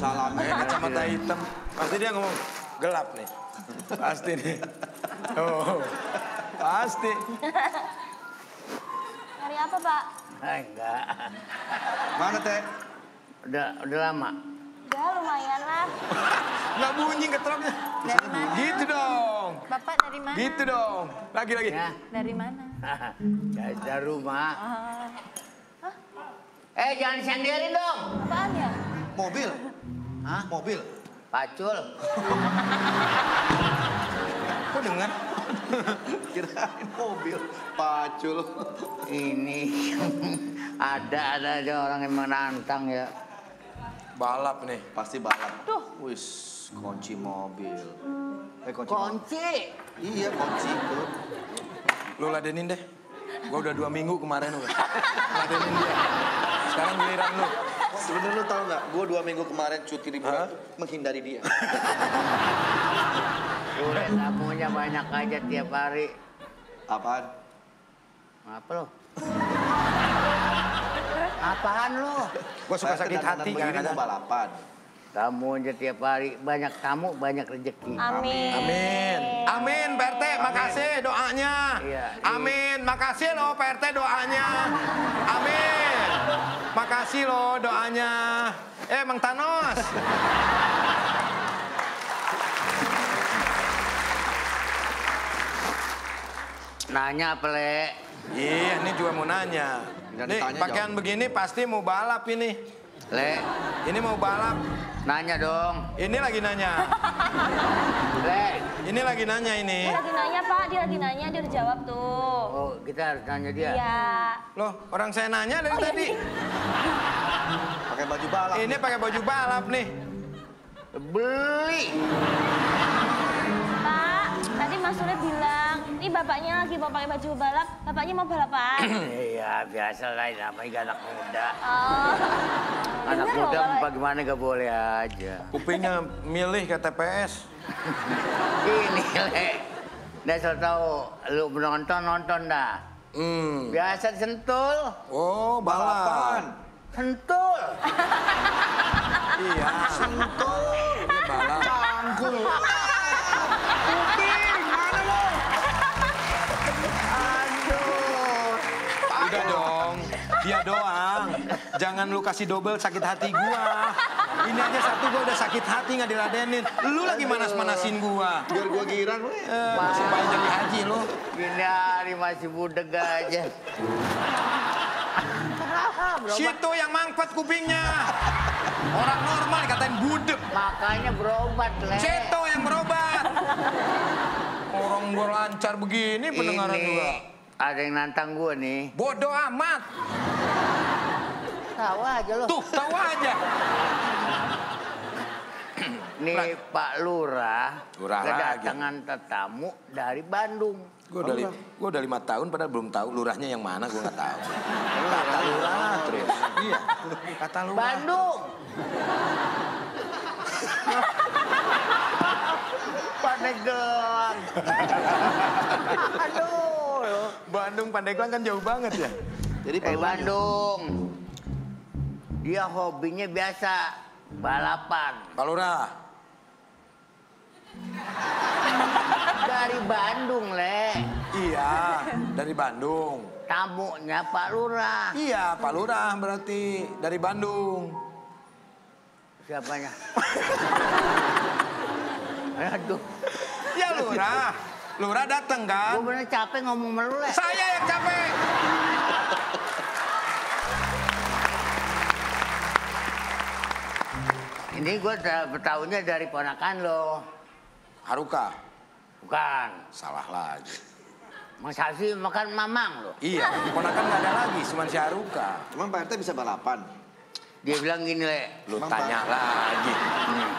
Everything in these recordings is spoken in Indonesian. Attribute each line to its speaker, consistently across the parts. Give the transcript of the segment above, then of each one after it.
Speaker 1: Disalamin.
Speaker 2: Pakai kacamata hitam. Pasti dia ngomong gelap nih. Pasti nih. Oh, pasti.
Speaker 3: Hari apa, Pak?
Speaker 4: Ah, enggak.
Speaker 1: Mana teh?
Speaker 4: Udah udah lama.
Speaker 3: Udah lumayan lah.
Speaker 2: Nggak bunyi ketroknya.
Speaker 3: Dari mana?
Speaker 2: Gitu dong.
Speaker 3: Bapak dari mana?
Speaker 2: Gitu dong. Lagi lagi.
Speaker 4: Ya.
Speaker 3: Dari mana?
Speaker 4: Dari dari rumah.
Speaker 3: Ah,
Speaker 4: Eh jangan disenderin dong.
Speaker 3: apaan ya?
Speaker 1: Mobil.
Speaker 4: Hah?
Speaker 1: Mobil.
Speaker 4: Pacul.
Speaker 2: Kok dengar?
Speaker 1: Kirain mobil. Pacul.
Speaker 4: Ini ada ada aja orang yang menantang ya.
Speaker 2: Balap nih.
Speaker 1: Pasti balap.
Speaker 3: Tuh.
Speaker 1: Wis, kunci mobil. Eh, kunci mobil.
Speaker 4: Kunci.
Speaker 1: Iya, kunci itu.
Speaker 2: Lu ladenin deh. Gua udah dua minggu kemarin udah. Ladenin dia. Sekarang giliran lu.
Speaker 1: Sebenarnya lu tahu nggak? Gue dua minggu kemarin cuti liburan
Speaker 2: Hah?
Speaker 1: menghindari dia.
Speaker 4: Udah tamunya banyak aja tiap hari.
Speaker 1: Apaan?
Speaker 4: Apa lo? Apaan lo?
Speaker 2: Gua suka
Speaker 1: Saya
Speaker 2: sakit hati
Speaker 1: mau
Speaker 2: kadang-kadang.
Speaker 1: balapan.
Speaker 4: Tamu aja tiap hari. Banyak tamu, banyak rezeki.
Speaker 3: Amin.
Speaker 2: Amin. Amin, Pak RT. Makasih doanya.
Speaker 4: Iya, iya.
Speaker 2: Amin. Makasih loh Pak RT doanya. Amin. Makasih loh doanya. Eh, Mang Thanos.
Speaker 4: Nanya apa, Le?
Speaker 2: Iya, ini juga mau nanya. Nih,
Speaker 1: ditanya
Speaker 2: pakaian begini pasti mau balap ini.
Speaker 4: Le,
Speaker 2: Ini mau balap.
Speaker 4: nanya dong.
Speaker 2: Ini lagi nanya.
Speaker 4: Le.
Speaker 2: Ini lagi nanya ini.
Speaker 3: Dia lagi nanya. Dia lagi nanya, dia udah jawab tuh.
Speaker 4: Oh, kita harus nanya dia.
Speaker 3: Iya.
Speaker 2: Loh, orang saya nanya dari tadi.
Speaker 1: Pakai baju balap.
Speaker 2: Ini pakai baju balap nih.
Speaker 4: Beli.
Speaker 3: Pak, tadi Mas Sule bilang, ini bapaknya lagi mau pakai baju balap, bapaknya mau balapan.
Speaker 4: Iya, biasa lah. Namanya anak muda.
Speaker 3: Oh.
Speaker 4: Anak
Speaker 3: Bener
Speaker 4: muda
Speaker 3: loh,
Speaker 4: bagaimana gak boleh aja.
Speaker 2: Kupingnya milih ke TPS.
Speaker 4: Ini, Le. Selalu tahu, lu menonton, nonton dah.
Speaker 2: Hmm.
Speaker 4: Biasa disentul,
Speaker 2: Oh,
Speaker 1: Balapan.
Speaker 2: balap.
Speaker 4: sentul.
Speaker 2: Iya. Sentul. Ini balap.
Speaker 1: Cangkul.
Speaker 4: Aduh.
Speaker 2: Udah dong. Dia doang. Jangan lu kasih double sakit hati gua. Ini aja satu gua udah sakit hati nggak diladenin. Lu lagi manas-manasin gua.
Speaker 1: Biar gue girang.
Speaker 2: Eh, masih pengen jadi haji lu.
Speaker 4: Gini hari masih budeg aja.
Speaker 2: Situ yang mangpet kupingnya. Orang normal dikatain budek.
Speaker 4: Makanya berobat, Le.
Speaker 2: Ceto yang berobat. Orang gua lancar begini pendengaran
Speaker 4: Ini
Speaker 2: juga.
Speaker 4: ada yang nantang gue nih.
Speaker 2: Bodoh amat.
Speaker 4: Tahu aja lo.
Speaker 2: Tuh, tahu aja.
Speaker 4: Nih Pak Lurah,
Speaker 2: Lurah
Speaker 4: kedatangan tetamu dari Bandung.
Speaker 2: Gue udah, li- gua udah lima tahun padahal belum tahu lurahnya yang mana gue nggak tahu. Kata lurah terus. Iya. Kata lurah.
Speaker 4: Bandung. Pandeglang. Aduh.
Speaker 2: Bandung Pandeglang kan jauh banget ya.
Speaker 1: Jadi
Speaker 4: Eh
Speaker 1: Pak
Speaker 4: Bandung. Dia hobinya biasa balapan.
Speaker 2: Pak Lurah.
Speaker 4: Dari Bandung, Le.
Speaker 2: Iya, dari Bandung.
Speaker 4: Tamunya Pak Lurah.
Speaker 2: Iya, Pak Lurah berarti dari Bandung.
Speaker 4: Siapanya? Aduh.
Speaker 2: Ya Lurah. Lurah datang
Speaker 4: Gue
Speaker 2: kan?
Speaker 4: bener capek ngomong sama lu, Le.
Speaker 2: Saya yang capek.
Speaker 4: Ini gue tahunya dari ponakan lo.
Speaker 2: Haruka.
Speaker 4: Bukan.
Speaker 2: Salah lagi.
Speaker 4: Mas Hafi makan mamang lo.
Speaker 2: Iya, ponakan nggak ada lagi, cuma si Haruka.
Speaker 1: Emang Pak RT bisa balapan?
Speaker 4: Dia bilang gini, Le.
Speaker 2: Lu
Speaker 1: Emang,
Speaker 2: tanya lagi.
Speaker 4: Hmm.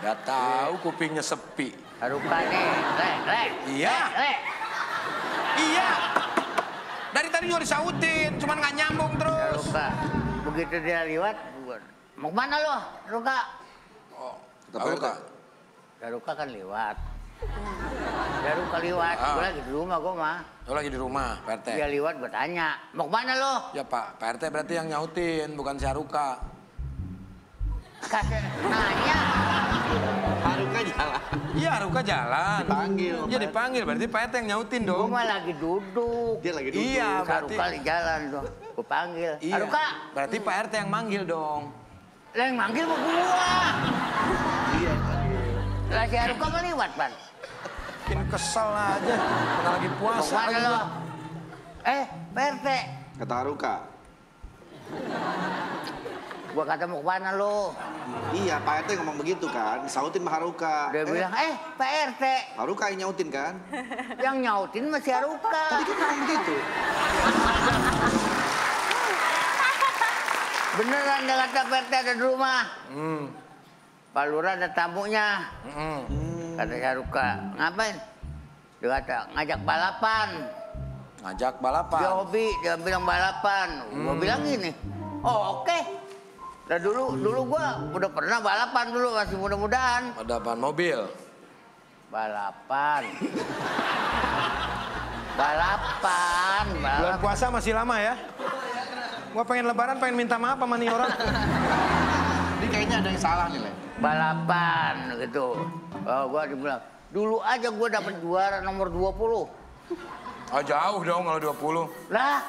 Speaker 2: Udah tahu kupingnya sepi.
Speaker 4: Haruka nih. Le, Le.
Speaker 2: Iya.
Speaker 4: Le, Le.
Speaker 2: Iya. Dari tadi juga disautin, cuman nggak nyambung terus.
Speaker 4: Haruka. Begitu dia lewat, mau ke mana lo, Haruka?
Speaker 2: Oh, Haruka.
Speaker 1: RT.
Speaker 4: Haruka kan lewat. Baru kali lewat,
Speaker 2: Ah.
Speaker 4: gue lagi di rumah gue mah.
Speaker 2: Lo lagi di rumah, Pak RT.
Speaker 4: Dia lewat gue tanya, mau ke mana lo?
Speaker 2: Ya Pak, Pak RT berarti yang nyautin, bukan si Haruka.
Speaker 4: Kasih nanya.
Speaker 1: Haruka jalan.
Speaker 2: Iya, Haruka jalan.
Speaker 1: Dipanggil,
Speaker 2: Iya dipanggil, berarti Pak RT yang nyautin
Speaker 4: Gue
Speaker 2: dong.
Speaker 4: mah lagi duduk.
Speaker 1: Dia lagi duduk.
Speaker 2: Iya, berarti.
Speaker 4: Haruka jalan tuh. Gue panggil.
Speaker 2: Iya.
Speaker 4: Haruka,
Speaker 2: Berarti Pak RT yang manggil dong.
Speaker 4: lah yang manggil mau gua. Lah si Haruka mah lewat, Pan.
Speaker 2: Bikin kesel aja. Karena lagi puasa.
Speaker 4: ke mana
Speaker 2: lagi
Speaker 4: lo? Eh, PRT.
Speaker 1: Kata Haruka.
Speaker 4: Gua kata mau ke mana lo?
Speaker 1: Iya, Pak RT ngomong begitu kan. Sautin sama Haruka.
Speaker 4: Dia
Speaker 1: Eh,
Speaker 4: bilang, eh PRT.
Speaker 1: Haruka yang nyautin kan?
Speaker 4: Yang nyautin masih Haruka.
Speaker 1: Tadi kan ngomong begitu.
Speaker 4: Beneran dia kata PRT ada di rumah.
Speaker 2: Hmm.
Speaker 4: Pak Lurah ada tamunya.
Speaker 2: hmm.
Speaker 4: Kata si Haruka, ngapain? Dia kata, ngajak balapan.
Speaker 2: Ngajak
Speaker 4: Dia
Speaker 2: balapan.
Speaker 4: hobi, dia bilang balapan. Gua bilang gini, oh oke. Nah dulu, dulu gua udah pernah balapan dulu, masih muda-mudahan.
Speaker 2: Balapan mobil.
Speaker 4: Balapan. balapan,
Speaker 2: Bulan
Speaker 4: balapan.
Speaker 2: puasa masih lama ya. Gua pengen lebaran, pengen minta maaf sama nih orang.
Speaker 1: Ini kayaknya ada yang salah nih, Le.
Speaker 4: Balapan gitu. Oh, gua dibilang, dulu aja gua dapet juara nomor 20.
Speaker 2: Oh jauh dong kalau 20.
Speaker 4: Lah,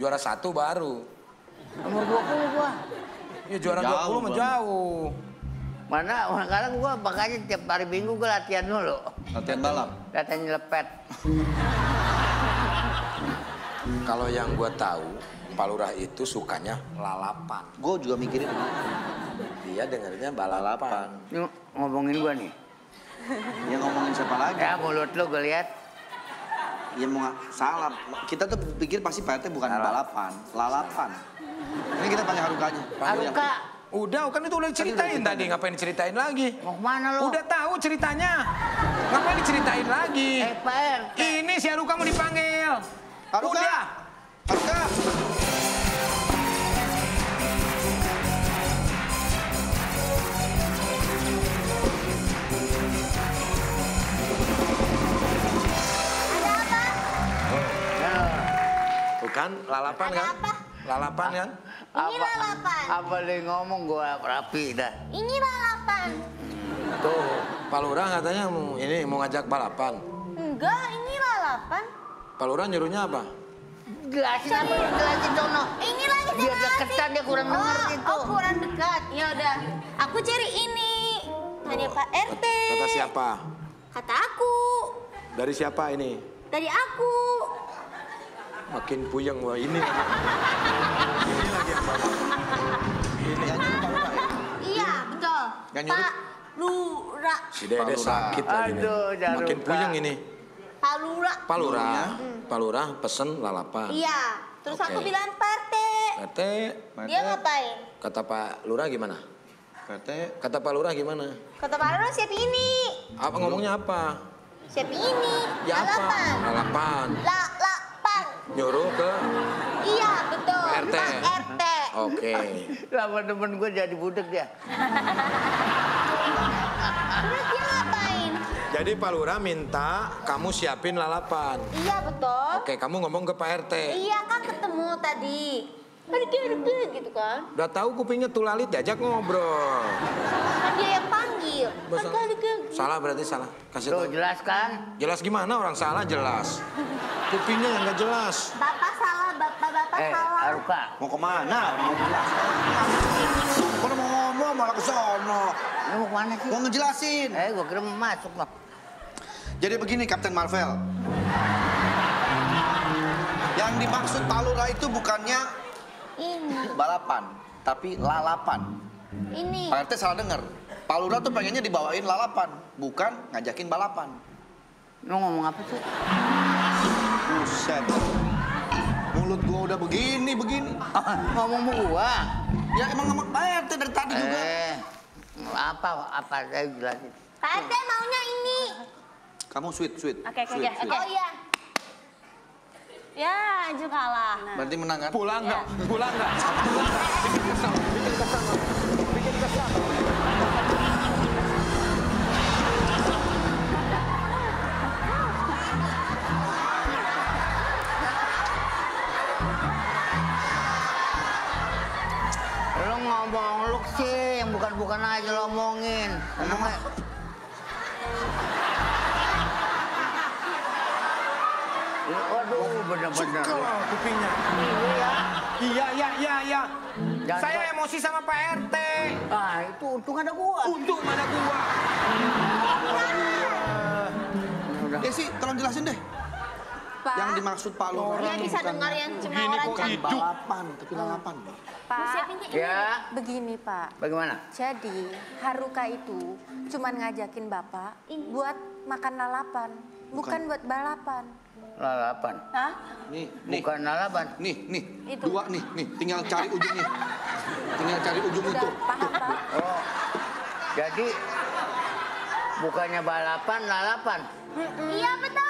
Speaker 2: Juara satu baru.
Speaker 4: nomor 20 gua.
Speaker 2: Ya juara
Speaker 1: Jauh,
Speaker 2: 20 mah jauh.
Speaker 4: Mana sekarang gua makanya tiap hari minggu gua latihan dulu.
Speaker 1: Latihan balap.
Speaker 4: Latihan nyelepet.
Speaker 2: Kalau yang gua tahu, Pak Lurah itu sukanya lalapan.
Speaker 1: Gue juga mikirin
Speaker 2: Dia dengarnya balapan.
Speaker 4: Ini ngomongin gua nih.
Speaker 1: yang ngomongin siapa lagi.
Speaker 4: Ya mulut lu gua lihat.
Speaker 1: Ya mau nggak salah. Kita tuh pikir pasti Pak RT bukan balapan, lalapan. Ini kita tanya Harukanya.
Speaker 4: Haruka,
Speaker 2: Udah, kan itu udah diceritain tadi. Ngapain diceritain lagi?
Speaker 4: mau ke mana lu?
Speaker 2: Udah tahu ceritanya. Ngapain diceritain lagi?
Speaker 4: Eh, Pak RT.
Speaker 2: Ini si Haruka mau dipanggil.
Speaker 1: Haruka!
Speaker 2: Udah.
Speaker 1: Haruka!
Speaker 4: Ya,
Speaker 2: Bukan lalapan
Speaker 3: Ada
Speaker 2: kan?
Speaker 3: apa?
Speaker 2: Lalapan kan?
Speaker 3: Ini lalapan.
Speaker 4: Apa dia ngomong gua rapi dah.
Speaker 3: Ini lalapan.
Speaker 2: Tuh, Pak Lurah katanya mau ini mau ngajak balapan.
Speaker 3: Enggak, ini lalapan.
Speaker 2: Pak Lurah nyuruhnya apa?
Speaker 4: Jelasin apa jelasin sono.
Speaker 3: Ini lagi
Speaker 4: Dia
Speaker 3: jelasin.
Speaker 4: deketan, dia kurang
Speaker 3: oh,
Speaker 4: denger gitu.
Speaker 3: Oh, kurang dekat. Ya udah. Aku cari ini. Tanya Pak RT.
Speaker 2: Kata siapa?
Speaker 3: Kata aku.
Speaker 2: Dari siapa ini?
Speaker 3: Dari aku.
Speaker 2: Makin puyeng wah ini.
Speaker 1: Yang nyuruh Pak Lurah ya?
Speaker 3: Iya, betul.
Speaker 1: Yang nyuruh?
Speaker 3: Pak Lurah.
Speaker 2: Si Dede
Speaker 1: Pak Lurah.
Speaker 2: sakit lagi nih.
Speaker 4: Aduh,
Speaker 2: Makin puyeng ini.
Speaker 3: Pak Lurah.
Speaker 2: Pak Lurah,
Speaker 1: Nyuruhnya?
Speaker 2: Pak Lurah pesen lalapan.
Speaker 3: Iya. Terus
Speaker 2: Oke.
Speaker 3: aku bilang. RT,
Speaker 1: Pak
Speaker 3: Dia ngapain?
Speaker 2: kata Pak Lurah gimana?
Speaker 1: Pak RT,
Speaker 2: Kata Pak Lurah gimana?
Speaker 3: Kata Pak Lurah siap ini.
Speaker 2: Apa ngomongnya apa?
Speaker 3: Siap ini.
Speaker 2: Ya apa?
Speaker 3: Lalapan.
Speaker 2: Lalapan.
Speaker 3: Lalapan.
Speaker 2: Nyuruh ke
Speaker 3: Iya, betul.
Speaker 2: RT.
Speaker 3: Pak RT.
Speaker 2: Oke.
Speaker 4: Lama temen gua jadi budek dia.
Speaker 3: Terus dia ngapain?
Speaker 2: Jadi Pak Lurah minta kamu siapin lalapan.
Speaker 3: Iya, betul.
Speaker 2: Oke, kamu ngomong ke Pak RT.
Speaker 3: Iya kan ketemu tadi. Aduh, aduh, gitu kan.
Speaker 2: Udah tahu kupingnya tulalit diajak ngobrol.
Speaker 3: Kan dia yang panggil. Aduh.
Speaker 2: Salah berarti salah. Kasih tahu.
Speaker 4: jelaskan.
Speaker 2: Jelas gimana orang salah jelas. Kupingnya yang nggak jelas.
Speaker 3: Bapak salah, bapak-bapak
Speaker 4: Eh,
Speaker 3: salah.
Speaker 4: Haruka.
Speaker 1: mau ke mana? Mau jelas. Kalau mau ngomong malah ke sono.
Speaker 4: Lu mau ke mana sih?
Speaker 1: Mau ngejelasin.
Speaker 4: Eh, gua kira mau masuk loh.
Speaker 1: Jadi begini Kapten Marvel. Yang dimaksud Pak Lurah itu bukannya
Speaker 3: Ini,
Speaker 1: balapan, tapi lalapan.
Speaker 3: ini.
Speaker 1: Pak RT salah dengar. Pak Lurah tuh pengennya dibawain lalapan, bukan ngajakin balapan.
Speaker 4: Lu ngomong apa sih?
Speaker 1: Buset. Mulut gua udah begini, begini.
Speaker 4: ngomong gua.
Speaker 1: Ya emang ngomong Pak RT dari tadi juga.
Speaker 4: Eh, apa apa saya jelasin.
Speaker 3: Pak RT maunya ini.
Speaker 1: Kamu sweet, sweet.
Speaker 3: Oke, oke,
Speaker 1: Sweet,
Speaker 3: oke.
Speaker 1: sweet.
Speaker 3: Oh iya. Ya, Anju kalah.
Speaker 1: Berarti menang kan?
Speaker 2: Pulang nggak? Pulang nggak? Pulang nggak? Bikin kesel. Bikin kesel.
Speaker 4: Ngomong lu sih, yang bukan-bukan aja lo omongin. Ngomongnya. Waduh, bener-bener.
Speaker 2: Kupingnya.
Speaker 4: Iya.
Speaker 2: Iya, iya, iya, iya. Saya emosi sama Pak RT.
Speaker 4: Ah, itu untung ada gua.
Speaker 2: Untung mana gua.
Speaker 4: Udah.
Speaker 1: Desi, tolong jelasin deh.
Speaker 3: Pak.
Speaker 1: Yang dimaksud Pak Lurah
Speaker 3: Dia
Speaker 1: itu
Speaker 3: bisa dengar yang cuma orang
Speaker 2: kok
Speaker 3: cantik.
Speaker 2: hidup.
Speaker 1: balapan, tapi lalapan.
Speaker 5: Pak,
Speaker 3: Siapinnya ini.
Speaker 4: Ya,
Speaker 5: begini Pak.
Speaker 4: bagaimana?
Speaker 5: Jadi Haruka itu cuman ngajakin Bapak buat makan lalapan, bukan, buat balapan.
Speaker 4: Lalapan.
Speaker 5: Hah?
Speaker 1: Nih, nih,
Speaker 4: Bukan lalapan.
Speaker 1: nih, nih.
Speaker 3: Itu.
Speaker 1: Dua nih, nih. Tinggal cari ujungnya. Tinggal cari ujung
Speaker 5: Udah
Speaker 1: itu.
Speaker 5: paham Pak?
Speaker 4: Oh, jadi bukannya balapan, lalapan.
Speaker 3: Iya betul